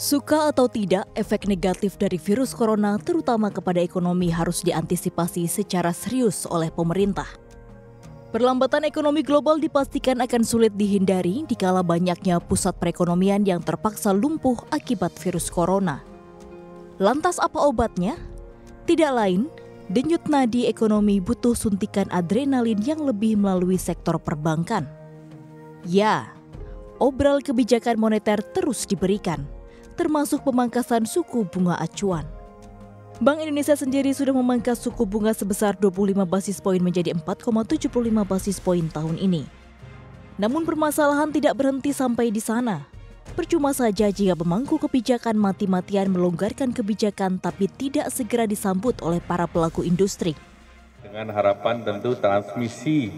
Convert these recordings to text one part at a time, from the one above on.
Suka atau tidak, efek negatif dari virus corona terutama kepada ekonomi harus diantisipasi secara serius oleh pemerintah. Perlambatan ekonomi global dipastikan akan sulit dihindari dikala banyaknya pusat perekonomian yang terpaksa lumpuh akibat virus corona. Lantas apa obatnya? Tidak lain, denyut nadi ekonomi butuh suntikan adrenalin yang lebih melalui sektor perbankan. Ya, obral kebijakan moneter terus diberikan termasuk pemangkasan suku bunga acuan. Bank Indonesia sendiri sudah memangkas suku bunga sebesar 25 basis poin menjadi 4,75 basis poin tahun ini. Namun permasalahan tidak berhenti sampai di sana. Percuma saja jika pemangku kebijakan mati-matian melonggarkan kebijakan tapi tidak segera disambut oleh para pelaku industri. Dengan harapan tentu transmisi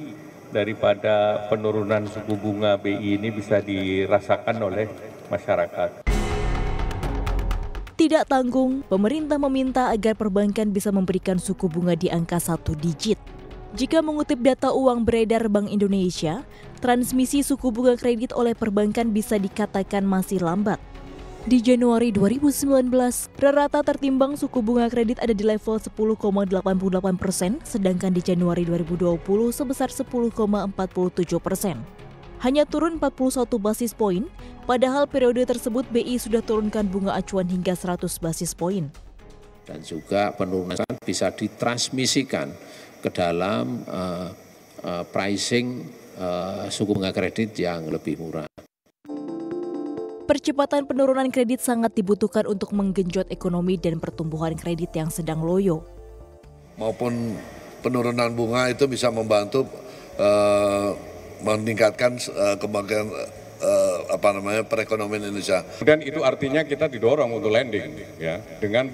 daripada penurunan suku bunga BI ini bisa dirasakan oleh masyarakat. Tidak tanggung, pemerintah meminta agar perbankan bisa memberikan suku bunga di angka satu digit. Jika mengutip data uang beredar Bank Indonesia, transmisi suku bunga kredit oleh perbankan bisa dikatakan masih lambat. Di Januari 2019, rata tertimbang suku bunga kredit ada di level 10,88 persen, sedangkan di Januari 2020 sebesar 10,47 persen hanya turun 41 basis poin, padahal periode tersebut BI sudah turunkan bunga acuan hingga 100 basis poin. Dan juga penurunan bisa ditransmisikan ke dalam uh, uh, pricing uh, suku bunga kredit yang lebih murah. Percepatan penurunan kredit sangat dibutuhkan untuk menggenjot ekonomi dan pertumbuhan kredit yang sedang loyo. Maupun penurunan bunga itu bisa membantu uh, meningkatkan uh, kembangan uh, apa namanya perekonomian Indonesia. Dan itu artinya kita didorong untuk lending ya dengan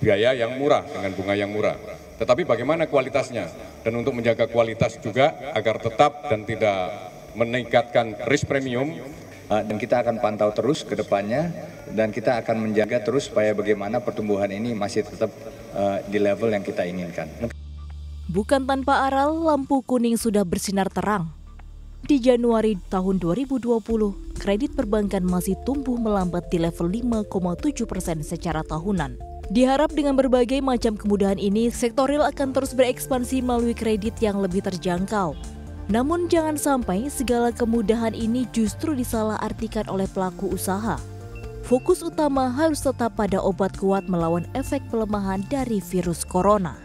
biaya yang murah dengan bunga yang murah. Tetapi bagaimana kualitasnya dan untuk menjaga kualitas juga agar tetap dan tidak meningkatkan risk premium uh, dan kita akan pantau terus ke depannya dan kita akan menjaga terus supaya bagaimana pertumbuhan ini masih tetap uh, di level yang kita inginkan. Bukan tanpa aral, lampu kuning sudah bersinar terang di Januari tahun 2020, kredit perbankan masih tumbuh melambat di level 5,7 persen secara tahunan. Diharap dengan berbagai macam kemudahan ini, sektor real akan terus berekspansi melalui kredit yang lebih terjangkau. Namun jangan sampai segala kemudahan ini justru disalahartikan oleh pelaku usaha. Fokus utama harus tetap pada obat kuat melawan efek pelemahan dari virus corona.